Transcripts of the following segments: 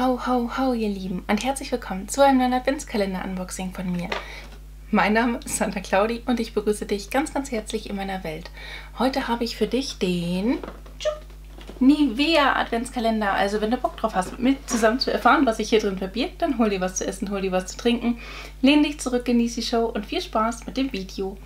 ho, ho, ho, ihr Lieben und herzlich willkommen zu einem neuen Adventskalender-Unboxing von mir. Mein Name ist Santa Claudi und ich begrüße dich ganz, ganz herzlich in meiner Welt. Heute habe ich für dich den Nivea Adventskalender. Also wenn du Bock drauf hast, mit zusammen zu erfahren, was sich hier drin verbirgt, dann hol dir was zu essen, hol dir was zu trinken, lehn dich zurück, genieß die Show und viel Spaß mit dem Video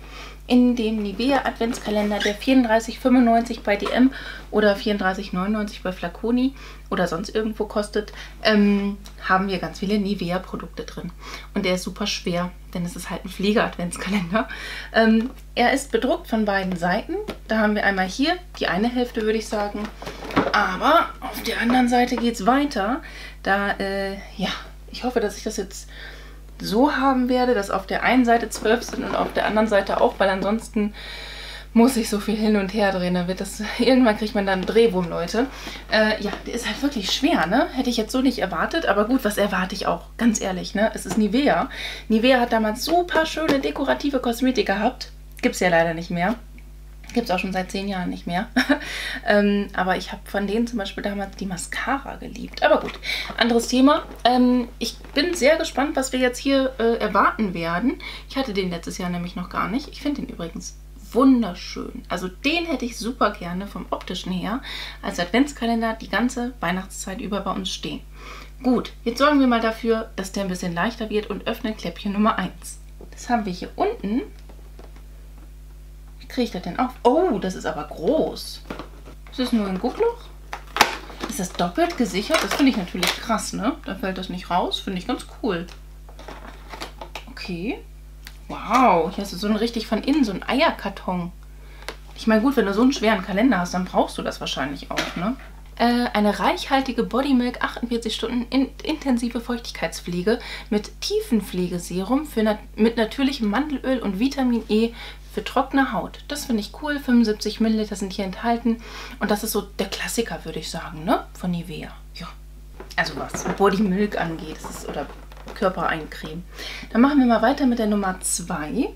in dem Nivea Adventskalender, der 34,95 bei DM oder 34,99 bei Flaconi oder sonst irgendwo kostet, ähm, haben wir ganz viele Nivea Produkte drin. Und der ist super schwer, denn es ist halt ein Flieger-Adventskalender. Ähm, er ist bedruckt von beiden Seiten. Da haben wir einmal hier die eine Hälfte, würde ich sagen. Aber auf der anderen Seite geht es weiter. Da, äh, ja, ich hoffe, dass ich das jetzt so haben werde, dass auf der einen Seite 12 sind und auf der anderen Seite auch, weil ansonsten muss ich so viel hin und her drehen. Dann wird das, irgendwann kriegt man dann einen Drehwurm, Leute. Äh, ja, der ist halt wirklich schwer, ne? Hätte ich jetzt so nicht erwartet. Aber gut, was erwarte ich auch? Ganz ehrlich, ne? Es ist Nivea. Nivea hat damals super schöne dekorative Kosmetik gehabt. Gibt's ja leider nicht mehr. Gibt es auch schon seit zehn Jahren nicht mehr. ähm, aber ich habe von denen zum Beispiel damals die Mascara geliebt. Aber gut, anderes Thema. Ähm, ich bin sehr gespannt, was wir jetzt hier äh, erwarten werden. Ich hatte den letztes Jahr nämlich noch gar nicht. Ich finde den übrigens wunderschön. Also den hätte ich super gerne vom optischen her als Adventskalender die ganze Weihnachtszeit über bei uns stehen. Gut, jetzt sorgen wir mal dafür, dass der ein bisschen leichter wird und öffnen Kläppchen Nummer 1. Das haben wir hier unten wie kriege ich das denn auf? Oh, das ist aber groß. Ist das nur ein Guckloch? Ist das doppelt gesichert? Das finde ich natürlich krass, ne? Da fällt das nicht raus. Finde ich ganz cool. Okay. Wow, hier hast du so ein richtig von innen, so ein Eierkarton. Ich meine, gut, wenn du so einen schweren Kalender hast, dann brauchst du das wahrscheinlich auch, ne? Äh, eine reichhaltige Bodymilk 48 Stunden in intensive Feuchtigkeitspflege mit Tiefenpflegeserum für nat mit natürlichem Mandelöl und Vitamin E für trockene Haut. Das finde ich cool. 75 Milliliter sind hier enthalten. Und das ist so der Klassiker, würde ich sagen, ne? Von Nivea. Ja. Also was Body Milk angeht. Das ist, oder Körpereincreme. Dann machen wir mal weiter mit der Nummer 2.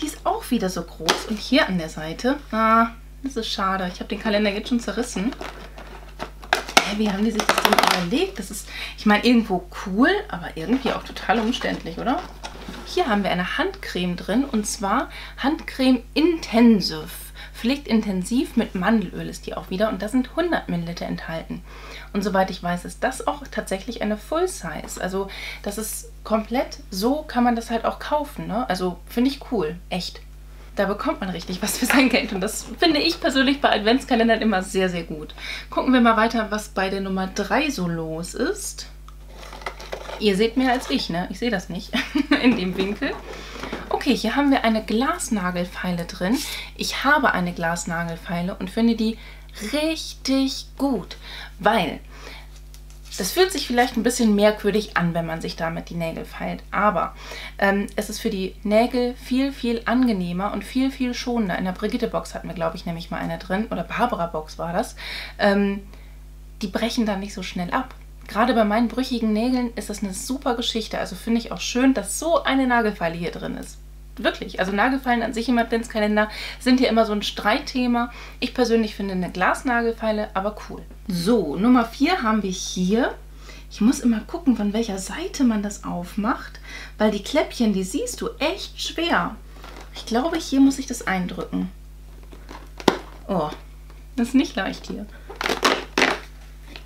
Die ist auch wieder so groß. Und hier an der Seite, ah, das ist schade. Ich habe den Kalender jetzt schon zerrissen. Hä, wie haben die sich das denn überlegt? Das ist, ich meine, irgendwo cool, aber irgendwie auch total umständlich, oder? Hier haben wir eine Handcreme drin und zwar Handcreme Intensive. Pflegt intensiv mit Mandelöl ist die auch wieder und da sind 100 Milliliter enthalten. Und soweit ich weiß, ist das auch tatsächlich eine Full Size. Also das ist komplett, so kann man das halt auch kaufen. Ne? Also finde ich cool, echt. Da bekommt man richtig was für sein Geld und das finde ich persönlich bei Adventskalendern immer sehr, sehr gut. Gucken wir mal weiter, was bei der Nummer 3 so los ist. Ihr seht mehr als ich, ne? Ich sehe das nicht in dem Winkel. Okay, hier haben wir eine Glasnagelfeile drin. Ich habe eine Glasnagelfeile und finde die richtig gut, weil das fühlt sich vielleicht ein bisschen merkwürdig an, wenn man sich damit die Nägel feilt. Aber ähm, es ist für die Nägel viel, viel angenehmer und viel, viel schonender. In der Brigitte-Box hatten wir, glaube ich, nämlich mal eine drin. Oder Barbara-Box war das. Ähm, die brechen dann nicht so schnell ab. Gerade bei meinen brüchigen Nägeln ist das eine super Geschichte. Also finde ich auch schön, dass so eine Nagelfeile hier drin ist. Wirklich, also Nagelfeilen an sich im Adventskalender sind ja immer so ein Streitthema. Ich persönlich finde eine Glasnagelfeile aber cool. So, Nummer 4 haben wir hier. Ich muss immer gucken, von welcher Seite man das aufmacht, weil die Kläppchen, die siehst du echt schwer. Ich glaube, hier muss ich das eindrücken. Oh, das ist nicht leicht hier.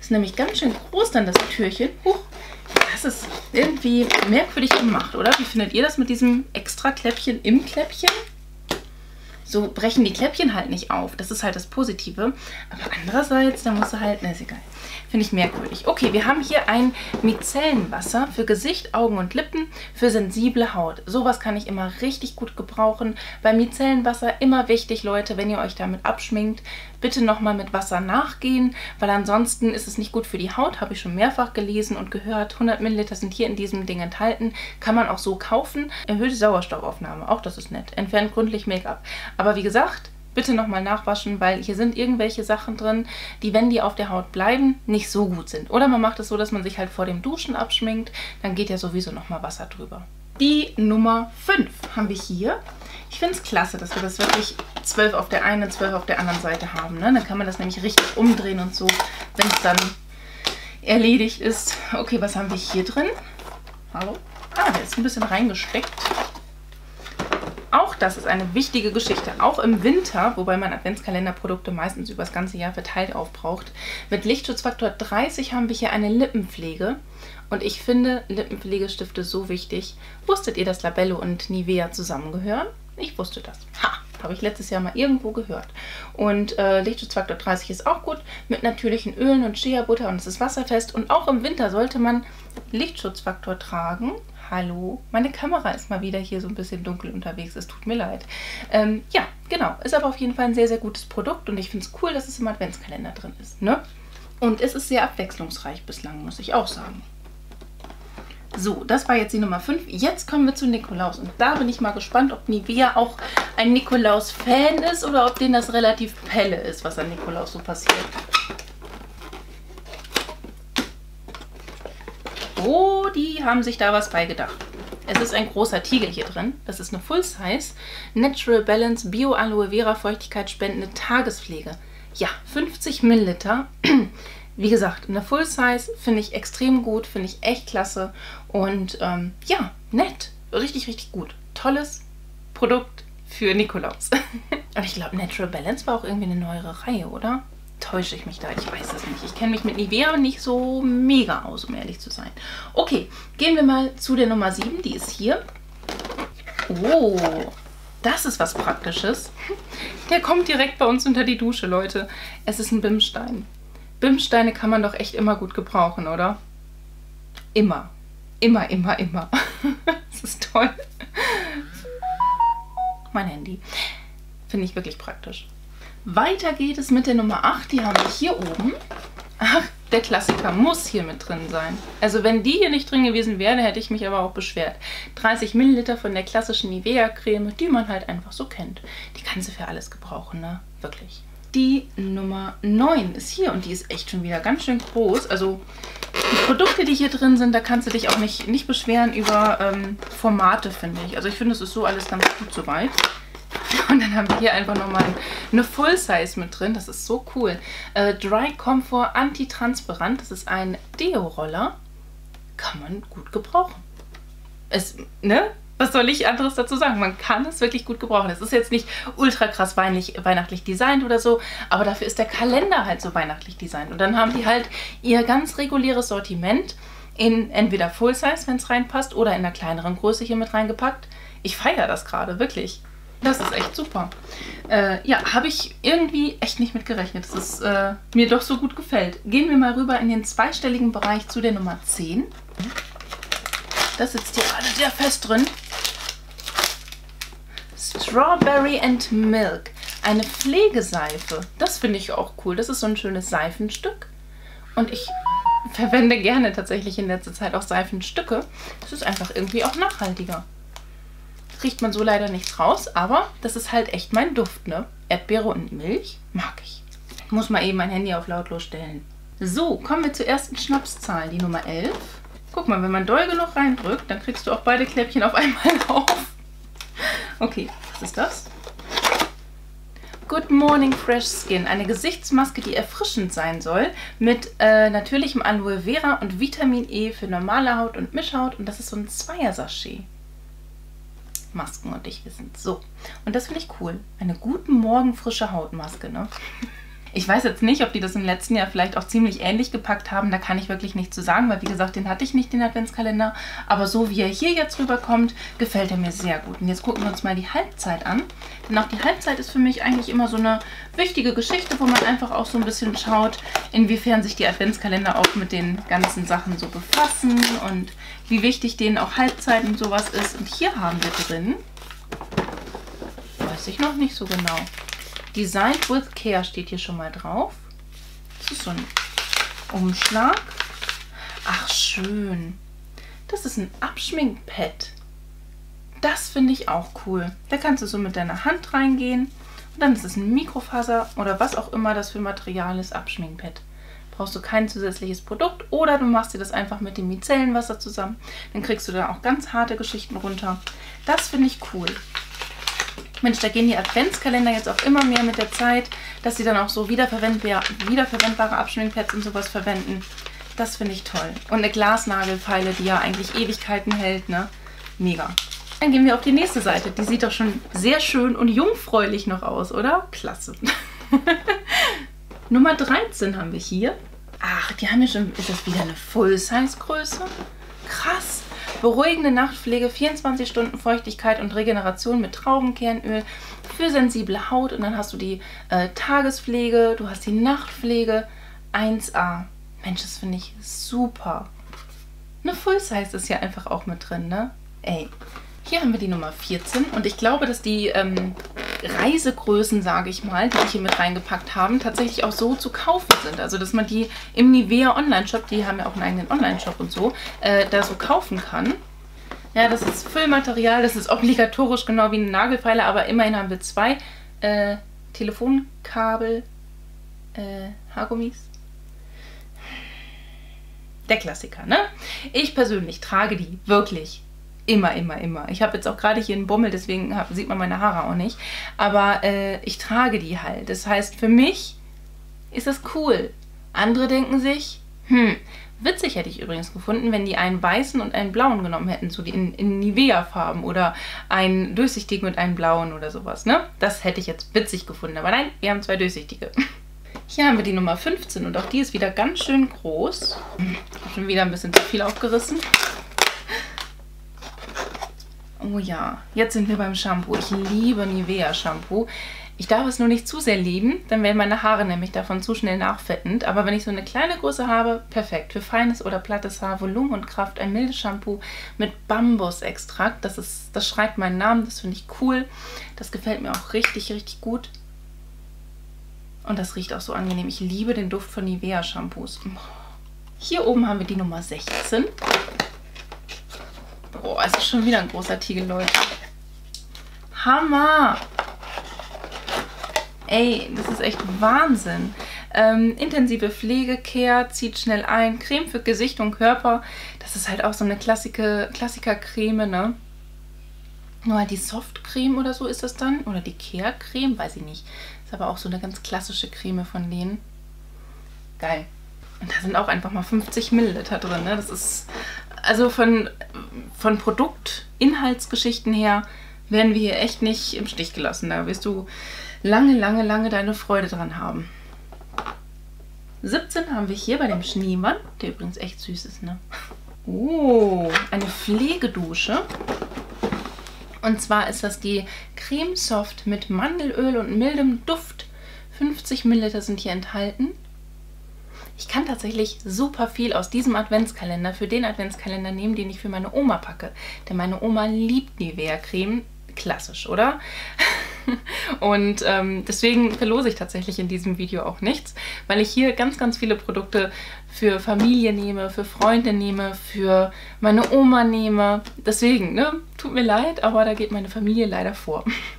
Ist nämlich ganz schön groß dann das Türchen. Huch, das ist irgendwie merkwürdig gemacht, oder? Wie findet ihr das mit diesem extra Kläppchen im Kläppchen? So brechen die Kläppchen halt nicht auf. Das ist halt das Positive. Aber andererseits, da musst du halt, na ist egal. Finde ich merkwürdig. Okay, wir haben hier ein Micellenwasser für Gesicht, Augen und Lippen für sensible Haut. Sowas kann ich immer richtig gut gebrauchen. Bei Micellenwasser immer wichtig, Leute, wenn ihr euch damit abschminkt, bitte nochmal mit Wasser nachgehen, weil ansonsten ist es nicht gut für die Haut, habe ich schon mehrfach gelesen und gehört. 100 Milliliter sind hier in diesem Ding enthalten, kann man auch so kaufen. Erhöhte Sauerstoffaufnahme, auch das ist nett. Entfernt gründlich Make-up. Aber wie gesagt, bitte nochmal nachwaschen, weil hier sind irgendwelche Sachen drin, die, wenn die auf der Haut bleiben, nicht so gut sind. Oder man macht es so, dass man sich halt vor dem Duschen abschminkt, dann geht ja sowieso nochmal Wasser drüber. Die Nummer 5 haben wir hier. Ich finde es klasse, dass wir das wirklich 12 auf der einen und 12 auf der anderen Seite haben. Ne? Dann kann man das nämlich richtig umdrehen und so, wenn es dann erledigt ist. Okay, was haben wir hier drin? Hallo? Ah, der ist ein bisschen reingesteckt. Das ist eine wichtige Geschichte. Auch im Winter, wobei man Adventskalenderprodukte meistens über das ganze Jahr verteilt aufbraucht. Mit Lichtschutzfaktor 30 haben wir hier eine Lippenpflege. Und ich finde Lippenpflegestifte so wichtig. Wusstet ihr, dass Labello und Nivea zusammengehören? Ich wusste das. Ha! Habe ich letztes Jahr mal irgendwo gehört. Und äh, Lichtschutzfaktor 30 ist auch gut mit natürlichen Ölen und Shea-Butter und es ist wasserfest. Und auch im Winter sollte man Lichtschutzfaktor tragen. Hallo, meine Kamera ist mal wieder hier so ein bisschen dunkel unterwegs. Es tut mir leid. Ähm, ja, genau. Ist aber auf jeden Fall ein sehr, sehr gutes Produkt und ich finde es cool, dass es im Adventskalender drin ist. Ne? Und es ist sehr abwechslungsreich bislang, muss ich auch sagen. So, das war jetzt die Nummer 5. Jetzt kommen wir zu Nikolaus. Und da bin ich mal gespannt, ob Nivea auch ein Nikolaus-Fan ist oder ob denen das relativ Pelle ist, was an Nikolaus so passiert. Oh, die haben sich da was beigedacht. Es ist ein großer Tiegel hier drin. Das ist eine Full Size Natural Balance Bio Aloe Vera Feuchtigkeitsspendende Tagespflege. Ja, 50 Milliliter. Wie gesagt, eine Full Size finde ich extrem gut, finde ich echt klasse und ähm, ja, nett, richtig, richtig gut. Tolles Produkt für Nikolaus. und ich glaube, Natural Balance war auch irgendwie eine neuere Reihe, oder? Täusche ich mich da? Ich weiß es nicht. Ich kenne mich mit Nivea nicht so mega aus, um ehrlich zu sein. Okay, gehen wir mal zu der Nummer 7. Die ist hier. Oh, das ist was Praktisches. Der kommt direkt bei uns unter die Dusche, Leute. Es ist ein Bimstein. Bimsteine kann man doch echt immer gut gebrauchen, oder? Immer. Immer, immer, immer. das ist toll. Mein Handy. Finde ich wirklich praktisch. Weiter geht es mit der Nummer 8. Die haben wir hier oben. Ach, der Klassiker muss hier mit drin sein. Also wenn die hier nicht drin gewesen wäre, hätte ich mich aber auch beschwert. 30 Milliliter von der klassischen Nivea-Creme, die man halt einfach so kennt. Die kannst du für alles gebrauchen, ne? Wirklich. Die Nummer 9 ist hier und die ist echt schon wieder ganz schön groß. Also die Produkte, die hier drin sind, da kannst du dich auch nicht, nicht beschweren über ähm, Formate, finde ich. Also ich finde, es ist so alles ganz gut soweit. Und dann haben wir hier einfach nochmal eine Full Size mit drin. Das ist so cool. Äh, Dry Comfort Anti-Transparent. Das ist ein Deo-Roller. Kann man gut gebrauchen. Es, ne? was soll ich anderes dazu sagen? Man kann es wirklich gut gebrauchen. Es ist jetzt nicht ultra krass weihnachtlich designt oder so, aber dafür ist der Kalender halt so weihnachtlich designt. Und dann haben die halt ihr ganz reguläres Sortiment in entweder Full Size, wenn es reinpasst, oder in einer kleineren Größe hier mit reingepackt. Ich feiere das gerade, wirklich. Das ist echt super. Äh, ja, habe ich irgendwie echt nicht mit gerechnet, dass es äh, mir doch so gut gefällt. Gehen wir mal rüber in den zweistelligen Bereich zu der Nummer 10. Das sitzt hier gerade sehr fest drin. Strawberry and Milk. Eine Pflegeseife. Das finde ich auch cool. Das ist so ein schönes Seifenstück. Und ich verwende gerne tatsächlich in letzter Zeit auch Seifenstücke. Das ist einfach irgendwie auch nachhaltiger. Riecht man so leider nicht raus, aber das ist halt echt mein Duft, ne? Erdbeere und Milch mag ich. Ich muss mal eben mein Handy auf lautlos stellen. So, kommen wir zur ersten Schnapszahl, die Nummer 11. Guck mal, wenn man doll genug reindrückt, dann kriegst du auch beide Kläppchen auf einmal auf. Okay, was ist das? Good Morning Fresh Skin, eine Gesichtsmaske, die erfrischend sein soll, mit äh, natürlichem Aloe Vera und Vitamin E für normale Haut und Mischhaut. Und das ist so ein Zweier-Sachet. Masken und ich wissen. So, und das finde ich cool. Eine guten Morgen frische Hautmaske, ne? Ich weiß jetzt nicht, ob die das im letzten Jahr vielleicht auch ziemlich ähnlich gepackt haben. Da kann ich wirklich nichts zu sagen, weil wie gesagt, den hatte ich nicht, den Adventskalender. Aber so wie er hier jetzt rüberkommt, gefällt er mir sehr gut. Und jetzt gucken wir uns mal die Halbzeit an. Denn auch die Halbzeit ist für mich eigentlich immer so eine wichtige Geschichte, wo man einfach auch so ein bisschen schaut, inwiefern sich die Adventskalender auch mit den ganzen Sachen so befassen und wie wichtig denen auch Halbzeit und sowas ist. Und hier haben wir drin, weiß ich noch nicht so genau, Designed with Care steht hier schon mal drauf. Das ist so ein Umschlag. Ach, schön. Das ist ein Abschminkpad. Das finde ich auch cool. Da kannst du so mit deiner Hand reingehen. Und dann ist es ein Mikrofaser oder was auch immer das für Material ist, Abschminkpad. Brauchst du kein zusätzliches Produkt oder du machst dir das einfach mit dem Micellenwasser zusammen. Dann kriegst du da auch ganz harte Geschichten runter. Das finde ich cool. Mensch, da gehen die Adventskalender jetzt auch immer mehr mit der Zeit, dass sie dann auch so wiederverwendbare, Abschminkpads und sowas verwenden. Das finde ich toll. Und eine Glasnagelfeile, die ja eigentlich Ewigkeiten hält, ne? Mega. Dann gehen wir auf die nächste Seite. Die sieht doch schon sehr schön und jungfräulich noch aus, oder? Klasse. Nummer 13 haben wir hier. Ach, die haben ja schon... Ist das wieder eine Full-Size-Größe? Krass. Beruhigende Nachtpflege, 24 Stunden Feuchtigkeit und Regeneration mit Traubenkernöl für sensible Haut. Und dann hast du die äh, Tagespflege, du hast die Nachtpflege. 1A. Mensch, das finde ich super. Eine Full-Size ist ja einfach auch mit drin, ne? Ey, hier haben wir die Nummer 14 und ich glaube, dass die ähm, Reisegrößen, sage ich mal, die ich hier mit reingepackt haben, tatsächlich auch so zu kaufen sind. Also, dass man die im Nivea Online-Shop, die haben ja auch einen eigenen Online-Shop und so, äh, da so kaufen kann. Ja, das ist Füllmaterial, das ist obligatorisch, genau wie eine Nagelfeile, aber immerhin haben wir zwei äh, Telefonkabel, äh, Haargummis. Der Klassiker, ne? Ich persönlich trage die wirklich Immer, immer, immer. Ich habe jetzt auch gerade hier einen Bummel, deswegen hab, sieht man meine Haare auch nicht. Aber äh, ich trage die halt. Das heißt, für mich ist das cool. Andere denken sich, hm, witzig hätte ich übrigens gefunden, wenn die einen weißen und einen blauen genommen hätten, so die in, in Nivea-Farben oder einen durchsichtigen und einen blauen oder sowas, ne? Das hätte ich jetzt witzig gefunden. Aber nein, wir haben zwei durchsichtige. Hier haben wir die Nummer 15 und auch die ist wieder ganz schön groß. Schon wieder ein bisschen zu viel aufgerissen. Oh ja, jetzt sind wir beim Shampoo. Ich liebe Nivea Shampoo. Ich darf es nur nicht zu sehr lieben, dann werden meine Haare nämlich davon zu schnell nachfettend. Aber wenn ich so eine kleine Größe habe, perfekt. Für feines oder plattes Haar, Volumen und Kraft, ein mildes Shampoo mit Bambusextrakt. Das, ist, das schreibt meinen Namen, das finde ich cool. Das gefällt mir auch richtig, richtig gut. Und das riecht auch so angenehm. Ich liebe den Duft von Nivea Shampoos. Hier oben haben wir die Nummer 16. Boah, es ist schon wieder ein großer Tiegel, Leute. Hammer! Ey, das ist echt Wahnsinn. Ähm, intensive Pflege, Care, zieht schnell ein, Creme für Gesicht und Körper. Das ist halt auch so eine Klassike, Klassiker-Creme, ne? Nur halt die Soft-Creme oder so ist das dann. Oder die Care-Creme, weiß ich nicht. Ist aber auch so eine ganz klassische Creme von denen. Geil. Und da sind auch einfach mal 50 Milliliter drin, ne? Das ist also von, von Produktinhaltsgeschichten her werden wir hier echt nicht im Stich gelassen. Da wirst du lange, lange, lange deine Freude dran haben. 17 haben wir hier bei dem Schneemann, der übrigens echt süß ist, ne? Oh, eine Pflegedusche. Und zwar ist das die Creme Soft mit Mandelöl und mildem Duft. 50 Milliliter sind hier enthalten. Ich kann tatsächlich super viel aus diesem Adventskalender für den Adventskalender nehmen, den ich für meine Oma packe. Denn meine Oma liebt Nivea-Creme. Klassisch, oder? Und ähm, deswegen verlose ich tatsächlich in diesem Video auch nichts, weil ich hier ganz, ganz viele Produkte für Familie nehme, für Freunde nehme, für meine Oma nehme. Deswegen, ne, tut mir leid, aber da geht meine Familie leider vor.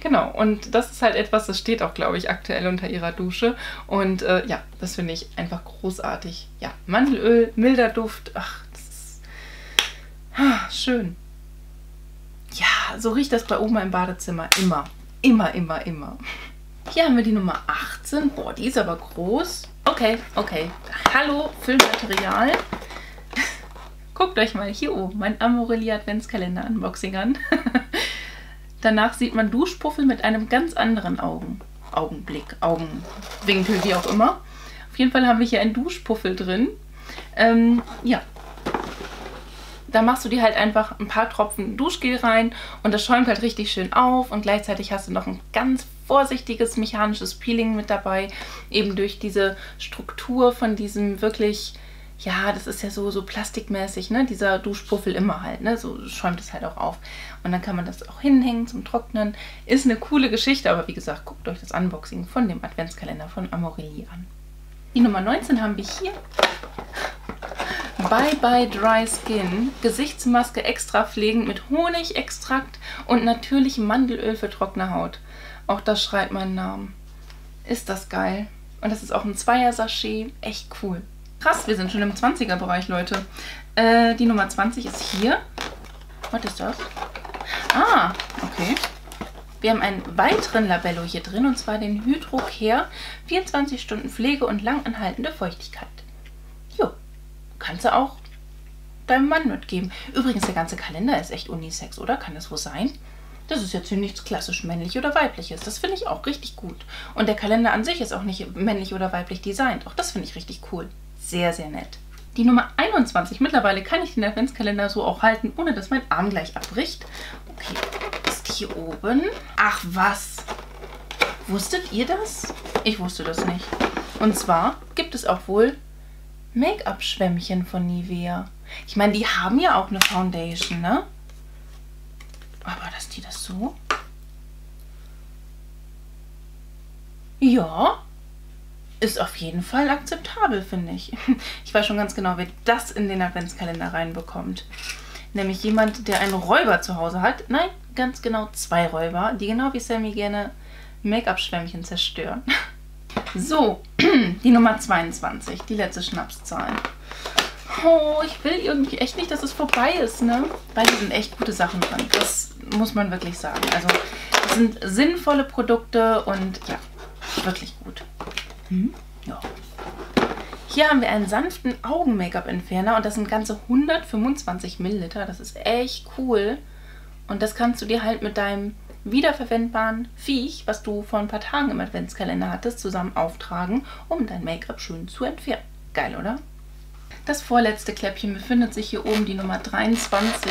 genau, und das ist halt etwas, das steht auch, glaube ich, aktuell unter ihrer Dusche. Und äh, ja, das finde ich einfach großartig. Ja, Mandelöl, milder Duft, ach, das ist ah, schön. Ja, so riecht das bei Oma im Badezimmer immer. Immer, immer, immer. Hier haben wir die Nummer 18. Boah, die ist aber groß. Okay, okay. Hallo, Füllmaterial. Guckt euch mal hier oben mein Amorelie Adventskalender Unboxing an. Danach sieht man Duschpuffel mit einem ganz anderen Augen. Augenblick, Augenwinkel, wie auch immer. Auf jeden Fall haben wir hier einen Duschpuffel drin. Ähm, ja. Da machst du dir halt einfach ein paar Tropfen Duschgel rein und das schäumt halt richtig schön auf und gleichzeitig hast du noch ein ganz vorsichtiges mechanisches Peeling mit dabei, eben durch diese Struktur von diesem wirklich ja, das ist ja so, so plastikmäßig, ne? Dieser Duschpuffel immer halt, ne? So schäumt es halt auch auf. Und dann kann man das auch hinhängen zum Trocknen. Ist eine coole Geschichte, aber wie gesagt, guckt euch das Unboxing von dem Adventskalender von Amorelie an. Die Nummer 19 haben wir hier. Bye Bye Dry Skin. Gesichtsmaske extra pflegend mit Honigextrakt und natürlichem Mandelöl für trockene Haut. Auch das schreibt meinen Namen. Ist das geil. Und das ist auch ein Zweier-Sachet. Echt cool. Krass, wir sind schon im 20er-Bereich, Leute. Äh, die Nummer 20 ist hier. Was ist das? Ah, okay. Wir haben einen weiteren Labello hier drin, und zwar den Hydrocare 24 Stunden Pflege und langanhaltende Feuchtigkeit. Jo, kannst du auch deinem Mann mitgeben. Übrigens, der ganze Kalender ist echt unisex, oder? Kann das wohl sein? Das ist jetzt hier nichts klassisch männlich oder weibliches. Das finde ich auch richtig gut. Und der Kalender an sich ist auch nicht männlich oder weiblich designt. Auch das finde ich richtig cool. Sehr, sehr nett. Die Nummer 21. Mittlerweile kann ich den Adventskalender so auch halten, ohne dass mein Arm gleich abbricht. Okay, ist hier oben. Ach was. Wusstet ihr das? Ich wusste das nicht. Und zwar gibt es auch wohl Make-up-Schwämmchen von Nivea. Ich meine, die haben ja auch eine Foundation, ne? Aber dass die das so... Ja, ist auf jeden Fall akzeptabel, finde ich. Ich weiß schon ganz genau, wer das in den Adventskalender reinbekommt. Nämlich jemand, der einen Räuber zu Hause hat. Nein, ganz genau zwei Räuber, die genau wie Sammy gerne Make-up-Schwämmchen zerstören. So, die Nummer 22, die letzte Schnapszahl. Oh, ich will irgendwie echt nicht, dass es vorbei ist, ne? Weil die sind echt gute Sachen drin. Das muss man wirklich sagen. Also, es sind sinnvolle Produkte und ja, wirklich gut. Hm? Ja. Hier haben wir einen sanften Augen-Make-up-Entferner und das sind ganze 125 Milliliter. Das ist echt cool. Und das kannst du dir halt mit deinem wiederverwendbaren Viech, was du vor ein paar Tagen im Adventskalender hattest, zusammen auftragen, um dein Make-up schön zu entfernen. Geil, oder? Das vorletzte Kläppchen befindet sich hier oben, die Nummer 23.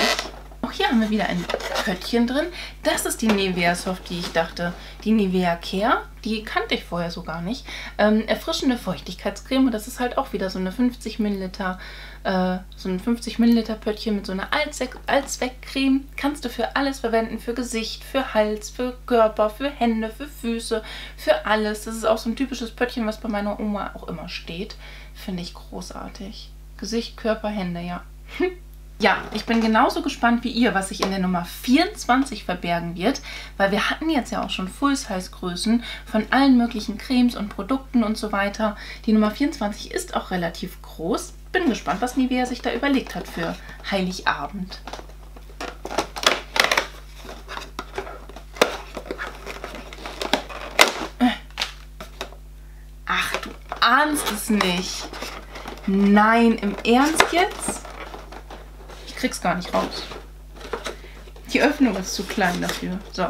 Auch hier haben wir wieder ein Pöttchen drin. Das ist die Nivea Soft, die ich dachte. Die Nivea Care, die kannte ich vorher so gar nicht. Ähm, erfrischende Feuchtigkeitscreme. Das ist halt auch wieder so eine 50 Milliliter, äh, so ein 50 Milliliter Pöttchen mit so einer Allzweckcreme. Kannst du für alles verwenden. Für Gesicht, für Hals, für Körper, für Hände, für Füße, für alles. Das ist auch so ein typisches Pöttchen, was bei meiner Oma auch immer steht. Finde ich großartig. Gesicht, Körper, Hände, ja. Ja, ich bin genauso gespannt wie ihr, was sich in der Nummer 24 verbergen wird, weil wir hatten jetzt ja auch schon Full-Size-Größen von allen möglichen Cremes und Produkten und so weiter. Die Nummer 24 ist auch relativ groß. Bin gespannt, was Nivea sich da überlegt hat für Heiligabend. Ach, du ahnst es nicht. Nein, im Ernst jetzt? Krieg's gar nicht raus. Die Öffnung ist zu klein dafür. So.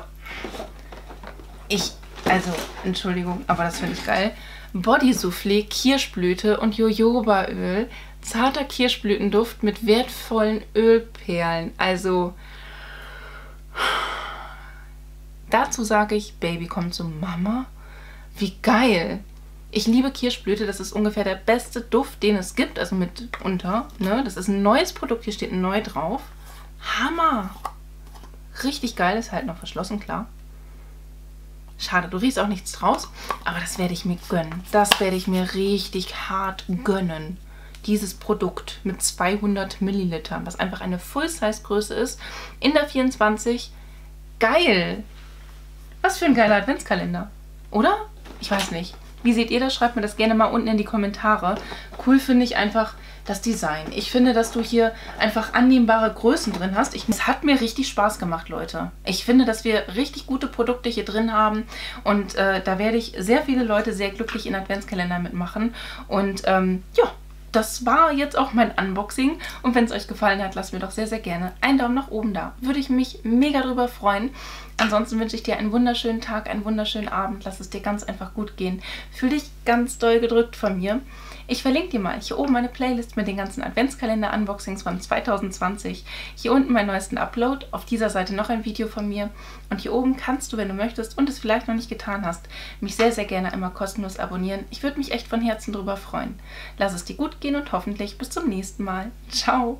Ich, also, Entschuldigung, aber das finde ich geil. Body Soufflé, Kirschblüte und Jojobaöl. Zarter Kirschblütenduft mit wertvollen Ölperlen. Also, dazu sage ich, Baby, komm zu Mama. Wie geil. Ich liebe Kirschblüte, das ist ungefähr der beste Duft, den es gibt, also mitunter. Ne? Das ist ein neues Produkt, hier steht neu drauf. Hammer! Richtig geil, ist halt noch verschlossen, klar. Schade, du riechst auch nichts draus, aber das werde ich mir gönnen. Das werde ich mir richtig hart gönnen. Dieses Produkt mit 200 Millilitern, was einfach eine Full-Size-Größe ist, in der 24. Geil! Was für ein geiler Adventskalender, oder? Ich weiß nicht. Wie seht ihr das? Schreibt mir das gerne mal unten in die Kommentare. Cool finde ich einfach das Design. Ich finde, dass du hier einfach annehmbare Größen drin hast. Ich, es hat mir richtig Spaß gemacht, Leute. Ich finde, dass wir richtig gute Produkte hier drin haben und äh, da werde ich sehr viele Leute sehr glücklich in Adventskalender mitmachen. Und ähm, ja, das war jetzt auch mein Unboxing. Und wenn es euch gefallen hat, lasst mir doch sehr, sehr gerne einen Daumen nach oben da. Würde ich mich mega drüber freuen. Ansonsten wünsche ich dir einen wunderschönen Tag, einen wunderschönen Abend. Lass es dir ganz einfach gut gehen. Fühl dich ganz doll gedrückt von mir. Ich verlinke dir mal hier oben meine Playlist mit den ganzen Adventskalender-Unboxings von 2020. Hier unten meinen neuesten Upload, auf dieser Seite noch ein Video von mir. Und hier oben kannst du, wenn du möchtest und es vielleicht noch nicht getan hast, mich sehr, sehr gerne einmal kostenlos abonnieren. Ich würde mich echt von Herzen drüber freuen. Lass es dir gut gehen und hoffentlich bis zum nächsten Mal. Ciao!